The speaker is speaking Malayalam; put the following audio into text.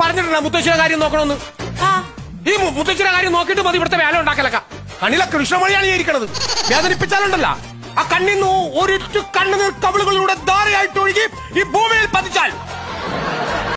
പറഞ്ഞിട്ടുണ്ട് മുത്തശ്ശിയുടെ കാര്യം നോക്കണമെന്ന്. ആ. ഈ മുത്തശ്ശിയുടെ കാര്യം നോക്കിയിട്ട് മതി ഇവിടുത്തെ വേല ഉണ്ടാക്കലക്ക. കണ്ണിലെ കൃഷ്ണമണിയാണ് ഇരിക്കണത്. വേദനിപ്പിച്ചാലുണ്ടല്ല. ആ കണ്ണിന്ന് ഒരിറ്റു കണ്ണുനീർ കവിളുകളിലൂടെ ധാരയായിട്ട് ഒഴുകി ഈ ഭൂമിയിൽ പതിച്ചാൽ